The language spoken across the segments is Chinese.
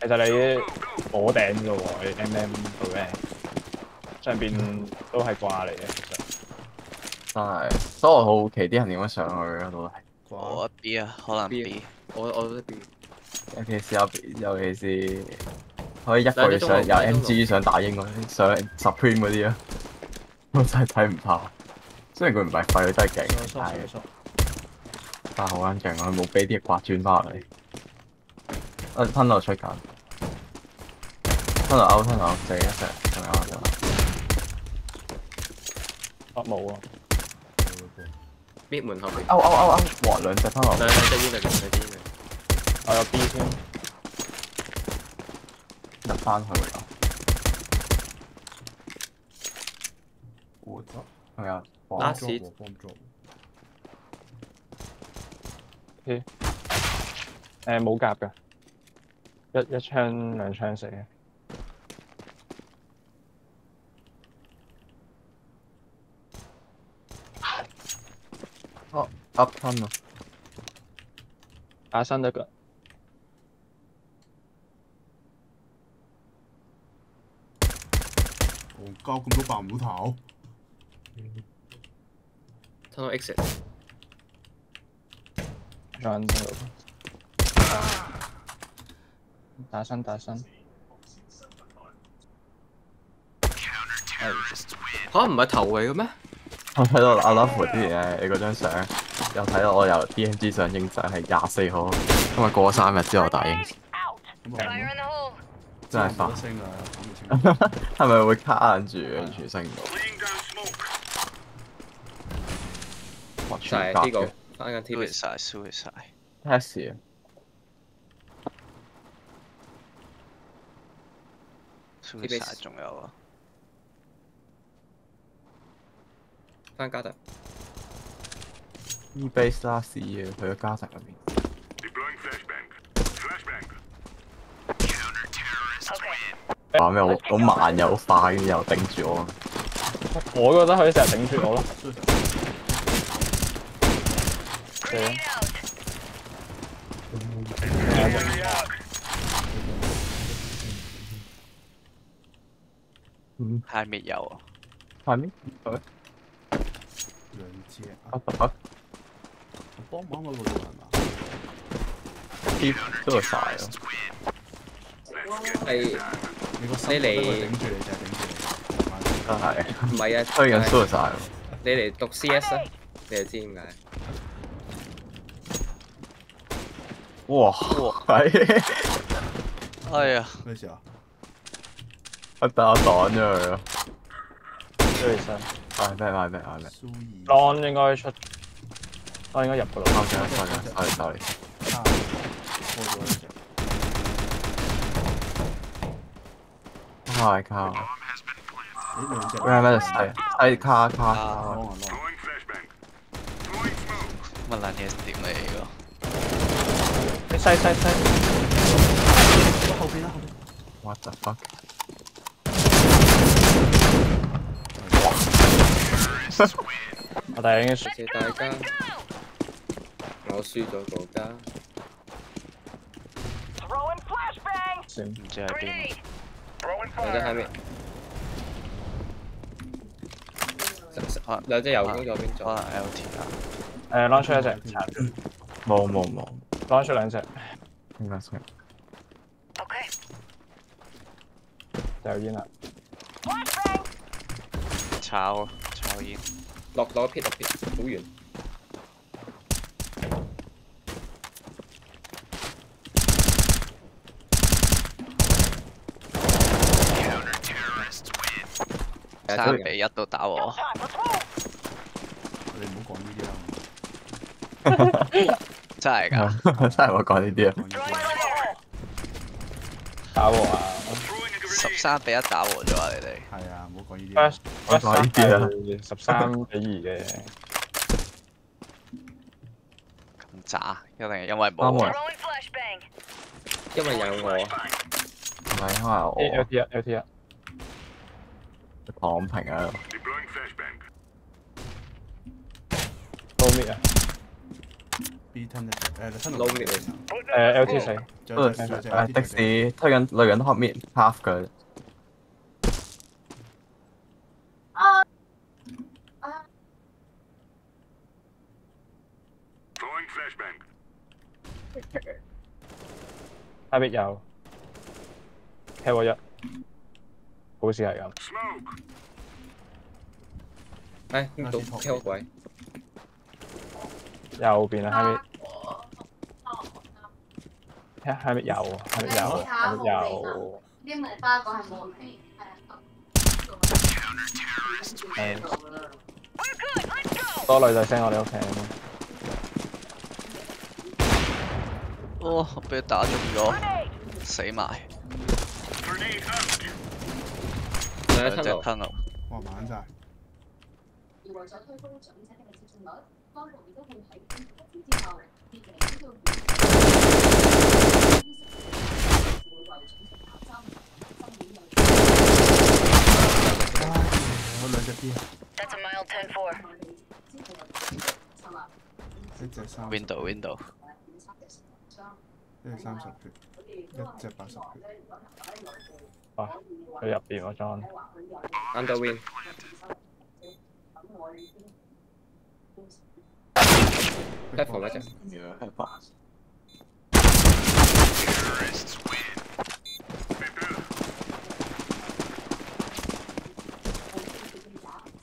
其實你火頂嘅喎，你 M M 做咩？上邊都係掛嚟嘅，其實。真係，所以我好奇啲人點樣上去嗰度係。我 B 啊，可能 B。我我都 B。尤其是有，尤其是可以一個月上有 MG 上打英嗰啲，上 Supreme 嗰啲啊，我真係睇唔怕。雖然佢唔係廢，佢真係勁，但係但係好撚勁啊！佢冇俾啲刮轉翻嚟。啊，吞落出緊，吞落 out，吞落 out，四一隻，仲有就。啊冇啊！邊門後面。勾勾勾勾，哇！兩隻吞落。兩兩隻煙嚟，兩隻煙嚟。我有 B 先。入翻去啦。我操！仲有。拉屎。誒冇夾㗎，一一槍兩槍死嘅。哦，up 吞啊！打身得㗎。我交咁多爆唔到頭。吞到 exit。run 打身打身。嚇唔係頭位嘅咩？我睇到阿 Love 啲嘢，你嗰張相又睇到我由 DMG 上影相係廿四號，因為過咗三日之後打影，真係發。升啊！係咪會卡硬住完全升唔到？就係呢個翻緊 TV。suicide，suicide。test 啊！Suicide 仲有啊！翻加特。E base 啦，屎啊！去咗加特入面。話咩？好好慢又好快，又頂住我。我覺得佢成日頂住我咯。對。嗯，係滅有啊！係咩？係咩？兩隻啊啊！我幫忙嗰個係嘛？啲都係晒咯。係你個你嚟頂住你就係頂住你。真係。唔係啊？推緊 suicide 你嚟讀 CS 啊？你就知點解？哇！係。哎呀！咩事啊？我打我擋咗佢咯。追身。係咩？係咩？係咩？蘇爾。當應該出，當應該入噶啦。收聲收聲，sorry sorry。過咗一隻。係卡。呢兩隻。咩咩細細卡卡。乜撚嘢點嚟㗎？你細細細。後邊啦，後邊。What the fuck？我哋應該輸。謝大家。我輸咗個家。算唔知喺邊。兩隻喺面。兩隻右邊左邊可左。能 LT 啊。誒，launch 出一隻，冇冇冇。launch 出兩隻。應該先。掉煙啦。炒落落撇落撇，好遠。三比一都打我。你唔好講呢啲啦。真係㗎。真係我講呢啲啊。打我啊！十三比一打和咗啊！你哋。係啊，唔好講呢啲。First 我講呢啲啊。十三比二嘅。咁渣，一定係因為冇。因為有我。唔係因為我 L T 一 L T 一。躺平喺度。高 mid 啊！B 吞嘅誒，吞 Low mid 嚟誒 LT 四，仲有隻誒仲有隻的士推緊女人 hot mid half 嘅，下邊有。K 我一，好似係咁。誒呢度？kill 鬼，右邊啊，下邊。下下邊有，下邊有，下邊有。因為巴個係冇氣，係啊。多女仔聲我哋屋企。哦，俾打中咗，死埋。兩隻兩一七六，tunnel，哇滿晒，而為咗推高長者嘅接種率，當局亦都會喺政府一之後列明呢個會為長者打針，針面有兩隻 B，That's a mile 10-4. 一隻三，window window，一隻三十血，一隻八十血，啊，佢入邊嗰裝。under win，platform 一隻，係吧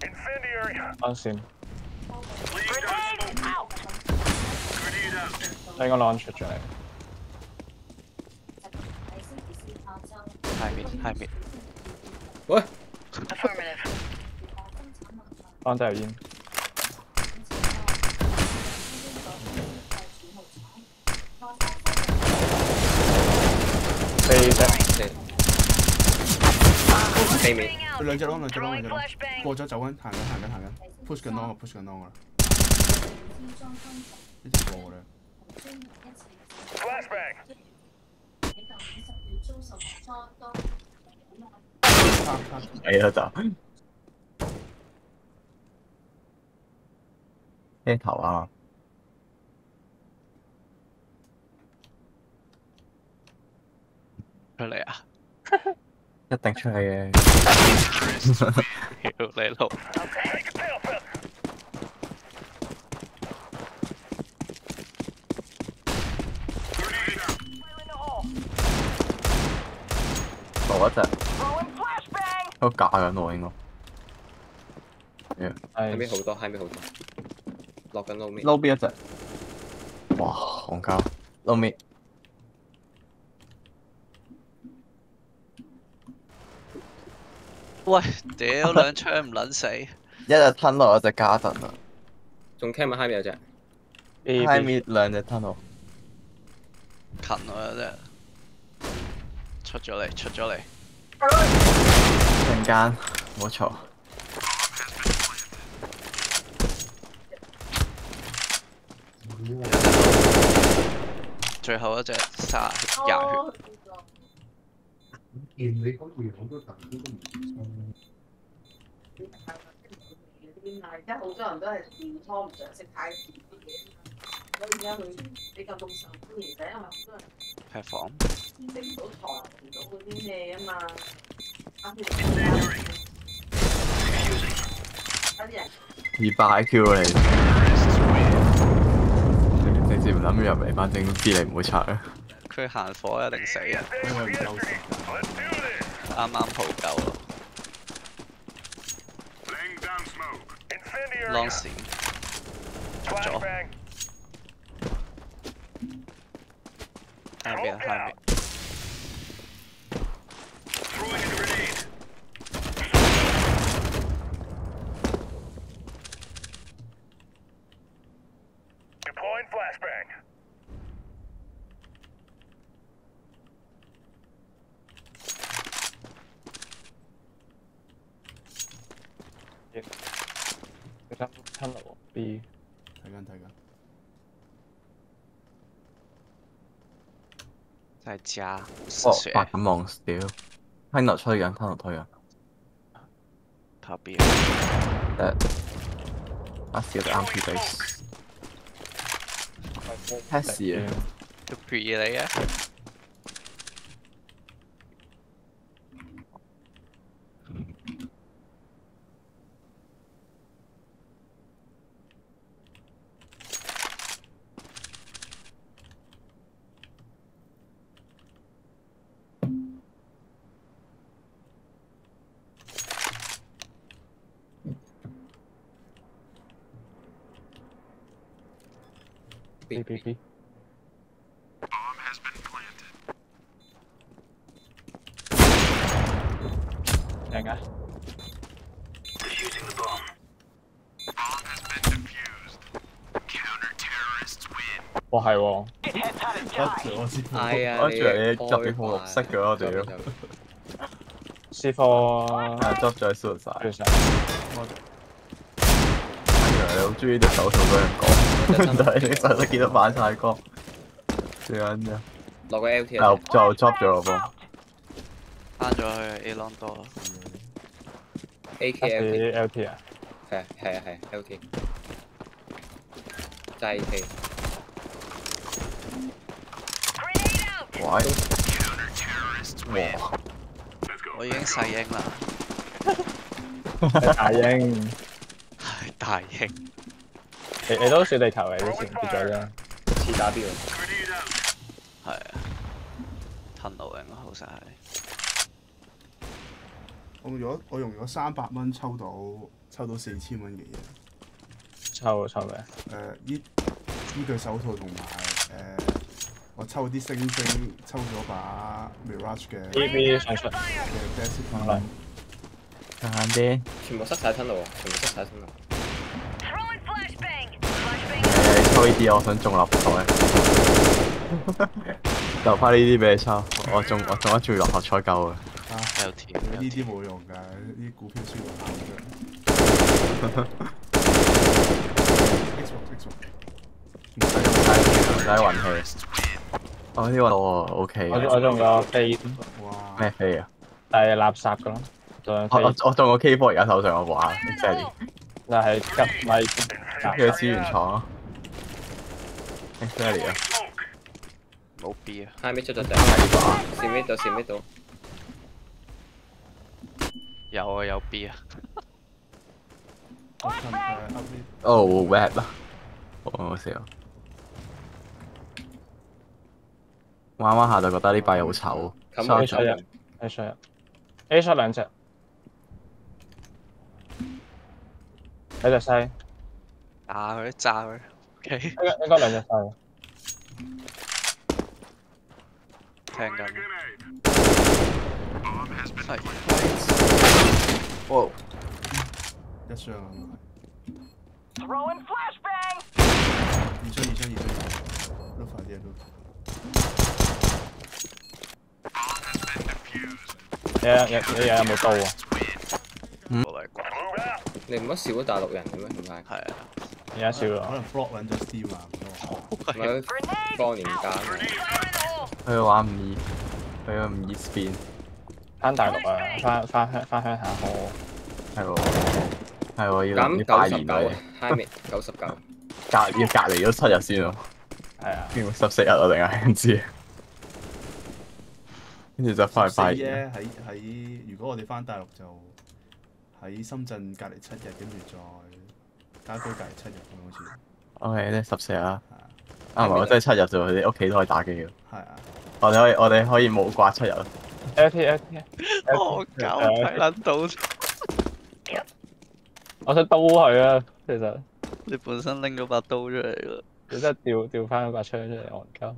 ？Incendiary! 安線，Grenade out! Grenade out! 應該 launch 出咗嚟。下面下面，喂，Affirmative. 安都有煙。四隻，四，四面，佢兩隻窿兩隻窿兩 Throwing 隻窿，flashbang. 過咗走緊行緊行緊行緊，push 緊 long 啊 push 緊 long 啊，呢條過嘅咧係啦就，車頭啊！出嚟啊！一定出去嘅。屌你老！Take a tail flip! 攞一隻，Throwing flashbang! 都架緊我應該。喺邊係好多，喺邊好多，落緊 low mid，撈邊一隻？哇，戇鳩，撈面喂，屌兩槍唔撚死，一日吞落一隻加特啊，仲 cam 喺 high 面有隻，A 嗨 B 面兩隻吞落，近我有隻，出咗嚟出咗嚟，陣間冇嘈。最後一隻卅血廿血，而家好多人都係健康唔想食太甜嘅嘢，所以而家佢比較咁受歡迎，就因為好多人係房食唔到糖，食唔到嗰啲咩啊嘛，啱先有啲人二百 IQ 嚟，直接唔諗住入嚟，反正知你唔會拆啊！佢行火一定死啊！因為唔夠時間。啱啱好夠咯，浪線，捉咗，下，睇下。B，睇緊睇緊，真係渣，哦失，白血咁望屌，吞落吹緊，吞落推緊，拍 B，誒，阿少就啱 P base，Pass 啊！個 pre 嚟嘅，，B B B，正啊！哇係喎，得我先哎呀，我以為你開入邊紅綠色嘅我哋就要就 C four 係執咗喺 s u i c 最實，原來你好中意隻手套俾人講，但係你實質見到反晒光，最緊要落個 LT 又就 drop 咗個波，翻咗去 A long 多，AK LT，L T 啊，係啊係啊係啊 LT，就係 AK，喂，哇！我已經細英啦，大英，係大英，你你都小地球嘅之前跌咗啫，似打標。係啊，吞到應該好晒係。我用咗我用咗三百蚊抽到抽到四千蚊嘅嘢。抽抽咩？誒依依對手套同埋誒我抽啲星星，抽咗把 Mirage 嘅 B B 上出，嘅全部塞晒吞！全部塞晒吞路。誒抽呢啲我想中六合彩，留翻 呢啲俾你抽，我中我中一注六合彩夠嘅。LT 呢啲冇用㗎，呢啲股票輸到喊啫。Xbox Xbox 唔使用晒唔使運氣。我，呢個我 OK 我嘅我中個飛，哇！咩飛啊？但係垃圾噶咯，中我飛我我中個 K 波而家手上啊，exactly，就係急咪佢嘅資源廠啊，exactly 啊，冇 B 啊 mid 出咗隻，呢個啊，閃 mid 到閃 mid 到，有啊有 B 啊，哦 web 啊，好好笑。玩玩下就覺得呢幣好醜，冚三出入 A 出入，A 出兩隻，有隻西，炸佢炸佢，OK，應該應該兩隻西，聽緊，係哇！一箱啊嘛。二箱二箱二箱，碌快啲啊碌！有有有有有冇刀啊？冇嚟啩，你唔好笑咗大陸人嘅咩？點解？係啊，而家少可，能 block 撚咗 Steam 啊，唔該唔係過年假嘛？佢玩唔易，佢個五二 spin 翻大陸啊，翻翻鄉翻鄉下好，係喎，係喎要減要拜九十九年啊！，High mid 九十九，隔要隔離咗七日先喎，係啊，要十四日啊定係唔知？跟住就翻去四拜年。啫，喺喺如果我哋翻大陸就喺深圳隔離七日，跟住再家居隔離七日咁好似。O.K. 即係十四日啦。係啊。啊唔係，我真係七日啫喎，你屋企都可以打機嘅。係啊，我哋可以我哋可以冇掛七日。F T F T，我搞睇撚到，我想刀佢啊，其實。你本身拎咗把刀出嚟喎，你真係調調翻嗰把槍出嚟戇鳩，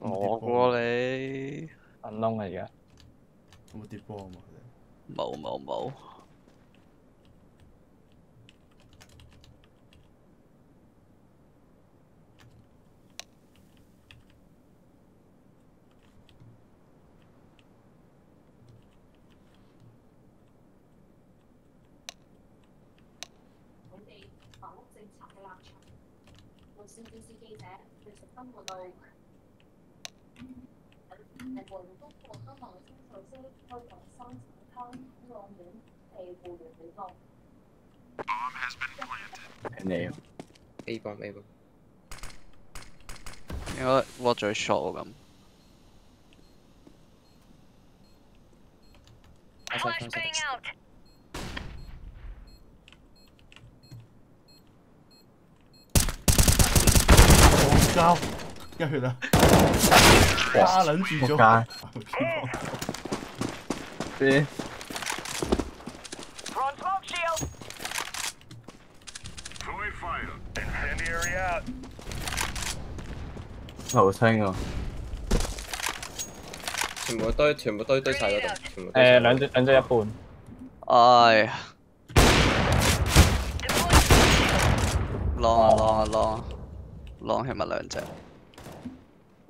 我過你，粉窿啊而家，有冇跌波啊？嘛？冇冇冇，佢哋房屋政策嘅立場。無線電視記者對實分報道，日本中你 A bomb A bomb，應該 watch 咗 shot 喎咁。翻晒翻晒 Flashbang。out. 戇交，一血啊！加撚住咗。頭清啊！全部堆全部堆堆晒嗰度，全部堆誒晒兩隻兩隻一半，哎呀，long 啊 long 啊 long long 起碼兩隻。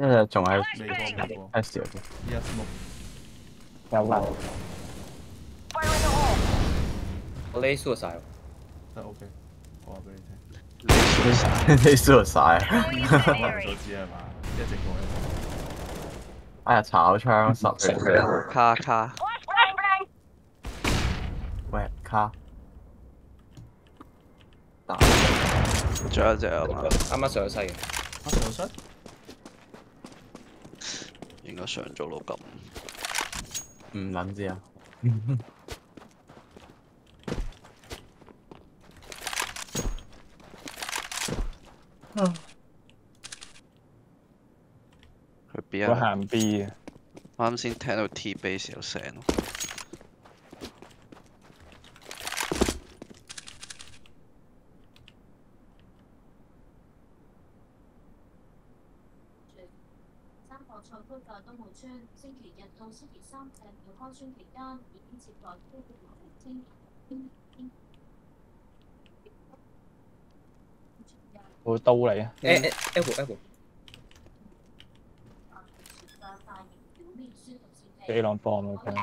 一隻仲喺未過未過，S 入邊，依家 smoke 有啦。我 lay 輸晒喎，得 OK，我話俾你聽。你輸晒啊！可能就知係嘛？一直過一直哎呀，炒槍十血，卡卡.喂卡，打仲有一隻啊嘛，啱啱上咗西嘅，上身？應該上咗咯咁。唔撚知啊！佢 B 啊！我行 B 啊，我啱先聽到 T base 有聲咯。三個賽區嘅東澳村，星期日到星期三嘅要開村期間，已經接待高級青年。會刀你啊！A A Apple Apple，幾浪放喎佢。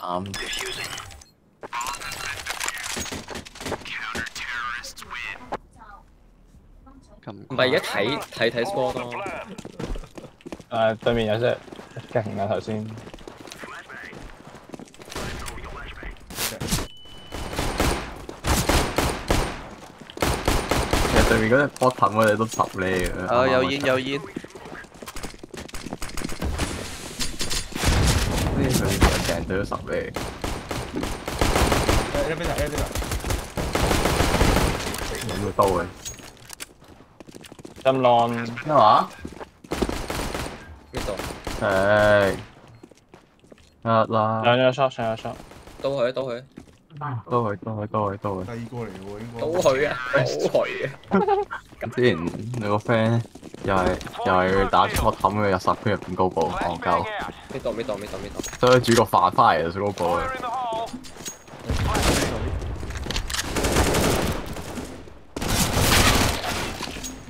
啱。咁唔係而家睇睇睇 score 咯，誒對面有隻勁啊頭先，其實對面嗰隻 bottom 嗰隻都十厘嘅。啊有煙有煙，呢啲佢哋成隊都十厘。誒一邊嚟一邊嚟。有冇刀嘅？金浪咩話？呢度誒，得啦，上咗 shot 上咗 shot，都佢都佢都去都去都去都去第。二個嚟嘅喎，應該。都佢啊，都佢啊，之前你個 friend 又係又係打 bottom 嘅入十區入邊高步戇鳩.呢度呢度呢度呢度，所以煮個飯翻嚟就高步嘅.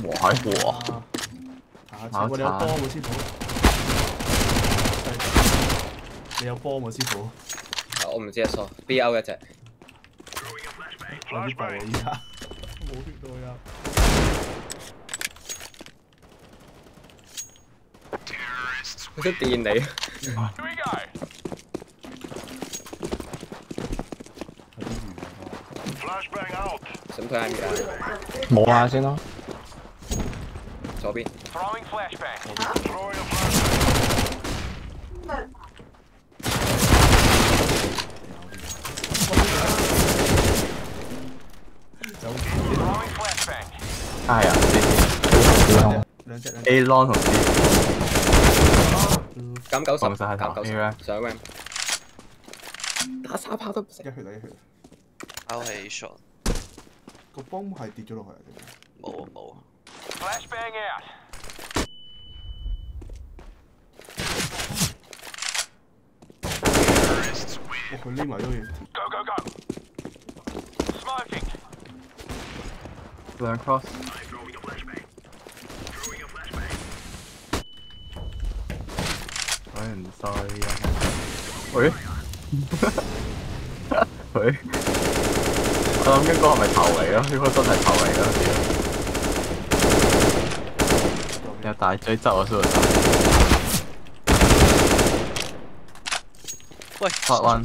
哇係哇！下次我哋有波喎，師傅。你有波喎，師傅。啊我唔知啊錯，B O 一隻，有啲爆啊！依家冇血到呀。佢都電你 Flashbang. 想推下面啊，冇下先咯。左邊 Throwing flashbang. Throwing a flashbang. 走 Throwing flashbang. 係啊兩隻兩隻。，A long 同 C 減九十，打沙炮都唔食一，血啊一血啊！勾起 shot，個泵係跌咗落去啊！冇啊冇啊。Flashbang out. 哇！佢匿埋咗嘢。Go go go. Smoking. 兩 cross，喂唔衰啊！喂 喂，我諗緊嗰個係咪頭嚟咯？應該真係頭嚟咯！屌，有大追執我先會喂，Shot one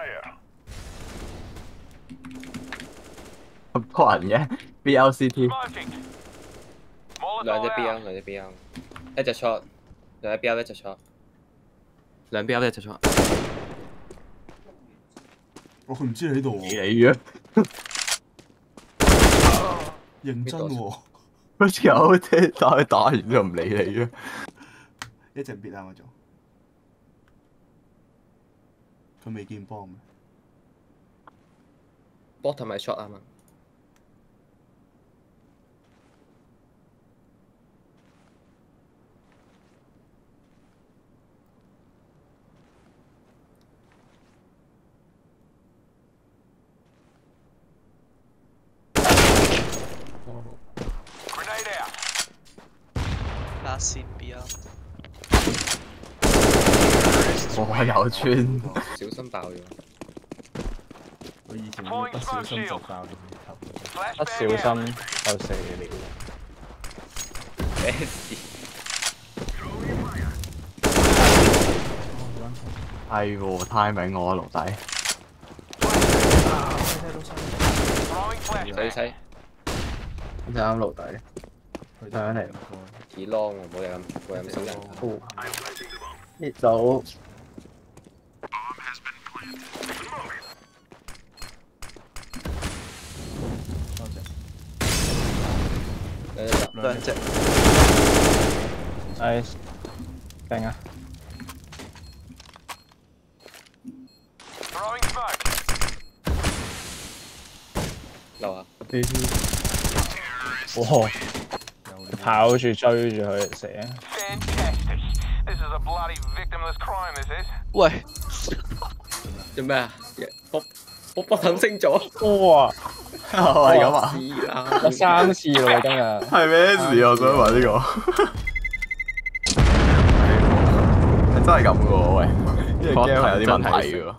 嘅 BLCT，Smoking. 兩隻 Molotov B 啊，out. 兩隻 B 啊，一隻 shot，兩隻 B 一隻 shot，兩 B 一隻 shot。我佢唔知你喺度你喎，嚟嘅，認真喎，好似有啲打佢打完之後唔理你嘅。一隻別啊我做。佢未見波咩？bottom 係 shot 啊嘛。C B！我话有穿，小心爆咗。我以前都不小心就爆咗，不小心就死了。咩事？系喎太明我老仔弟。死、flashbang. 使啱啱奴仔。上嚟幾 long 喎，冇人冇人少人。呢度多謝。兩隻兩隻 nice，勁啊！Throwing smoke. 樓下，哇！有你跑住追住佢射，Fantastic. This is a bloody victimless crime, this is. 喂，做咩啊？卜卜卜等升咗。哇！係咁啊？知啦有三次喎今日。係咩事啊？我想問呢個係真係咁嘅喎，喂，呢個 game 係有啲問題嘅喎。